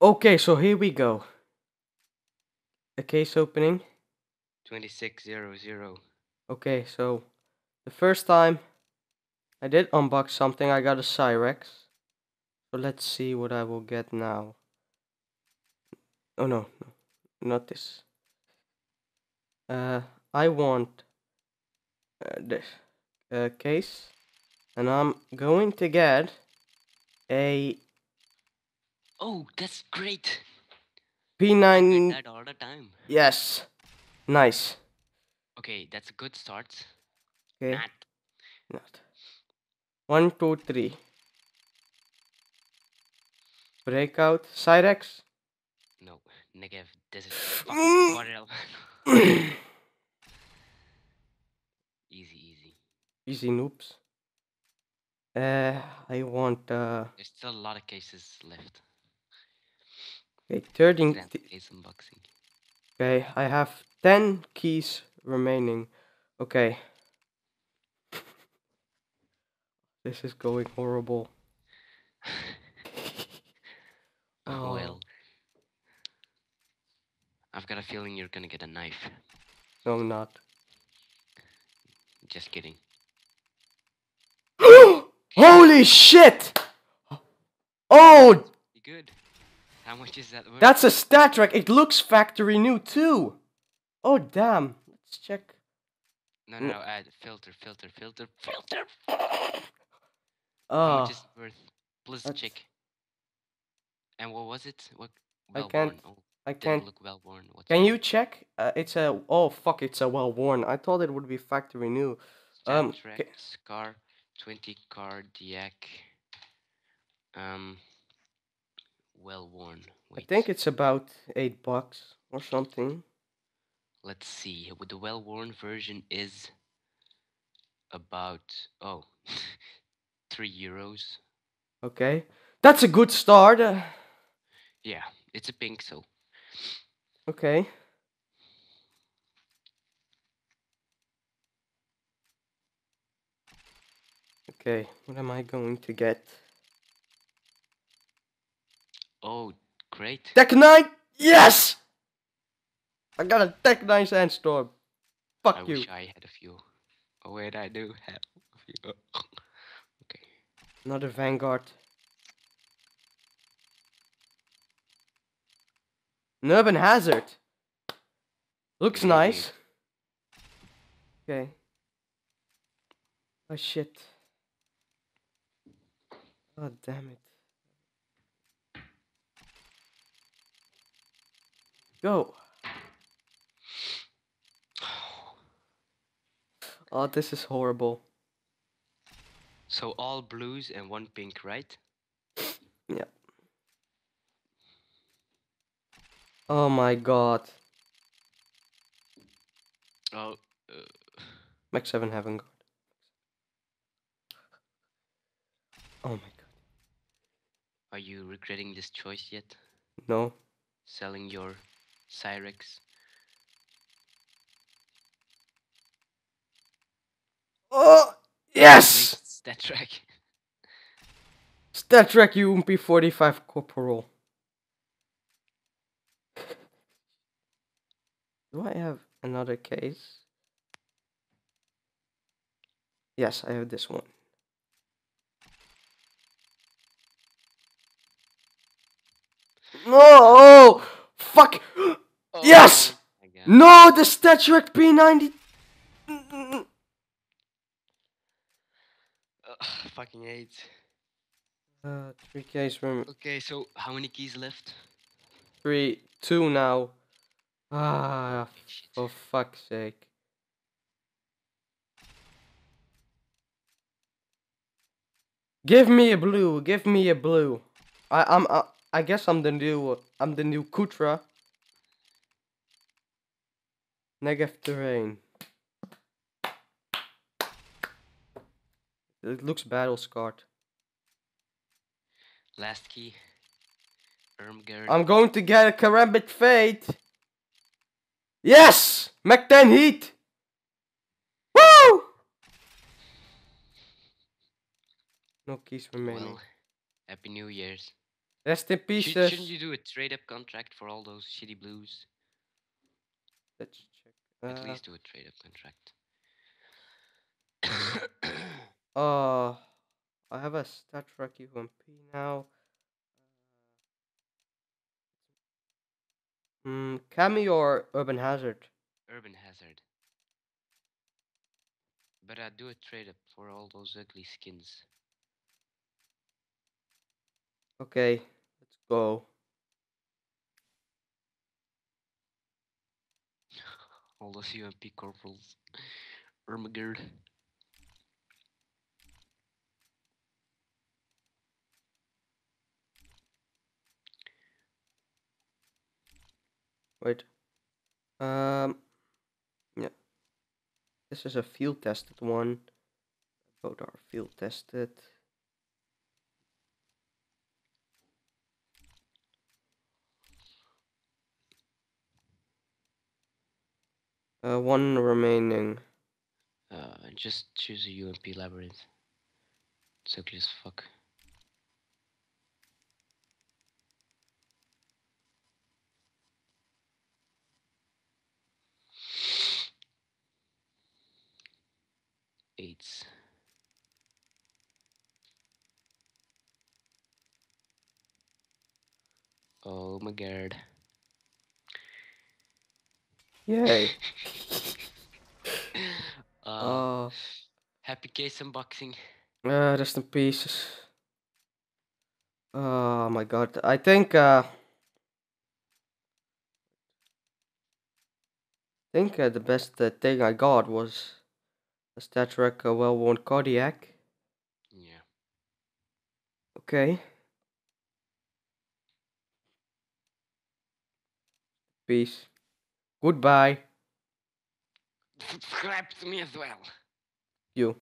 Okay, so here we go. A case opening. 2600. Okay, so the first time I did unbox something, I got a Cyrex. So let's see what I will get now. Oh no, no not this. Uh, I want uh, this uh, case, and I'm going to get a Oh, that's great. P9. That all the time. Yes, nice. Okay, that's a good start. Okay, Not. not one, two, three. Breakout, Cyrex. No, negative. This is? Easy, easy. Easy noobs. Uh, I want uh, There's still a lot of cases left. Okay, 13. Grand t- unboxing. Okay, I have 10 keys remaining. Okay. This is going horrible. oh Oh. well. Oh. I've got a feeling you're gonna get a knife. No, I'm not. Just kidding. Holy shit! Oh, You good? How much is that worth? that's a stat track. It looks factory new too. Oh, damn. Let's check. No, no, No. Add filter, filter, filter, filter. How Oh, much is it worth? Plus that's- check. And what was it? What? I can't- worn. Oh, I can't. look well worn. What's Can you check? Uh, it's a. Oh, fuck, it's a well worn. I thought it would be factory new. um, Stat ca- track, scar, 20 cardiac. Um. Well worn. I think it's about 8 bucks or something. Let's see. With the well worn version is about oh three euros. Okay. That's a good start. Uh, Yeah, it's a pink, so okay. Okay, what am I going to get? Oh great. Tech 9? Yes! I got a Tec-9 Sandstorm. Fuck I you. wish I had a few. Oh wait, I do have a few. okay. Another Vanguard. An Urban Hazard. Looks Really nice. Okay. Oh shit. God damn it. Go. Oh, this is horrible. So all blues and one pink, right? Yeah. Oh my god. Oh, uh, Max 7 Heaven God. Oh my god. are you regretting this choice yet? No. Selling your Cyrex? Oh! Yes! StatTrak. Stat Trek UMP45 Corporal. Do I have another case? Yes, I have this one. No! Oh, fuck! Yes! God. No, the Stat P90. Ugh, fucking eight. Uh, three keys from Okay, so how many keys left? three, two now. Ah, Shit. for fuck's sake. Give me a blue. Give me a blue. I I'm I, I guess I'm the new I'm the new Kootra. Negev Terrain. It looks battle scarred. Last key. Ermgerd. I'm going to get a Karambit Fade. Yes! Mac 10 Heat! Woo! No keys remaining. well, Happy New Year's. Rest in Should, pieces. shouldn't you do a trade up contract for all those shitty blues? Check. At Uh, least do a trade up contract. uh, I have a Star Trek UMP now. Hmm, Cami or Urban Hazard? Urban Hazard. But I do a trade up for all those ugly skins. Okay, let's go. All those UMP corporals. Ermagerd. Wait. Um. Yeah. This is a field tested one. Both are field tested. Uh, one remaining. Uh, just choose a UMP labyrinth. It's ugly as fuck. Eights. Oh my god. Yay. Uh, uh, happy case unboxing. uh, rest in pieces. Oh my god. I think, uh, I think uh, the best uh, thing I got was a Star Trek uh, well-worn Kodiak. Yeah. Okay. Peace. Goodbye. Subscribe to me as well. You.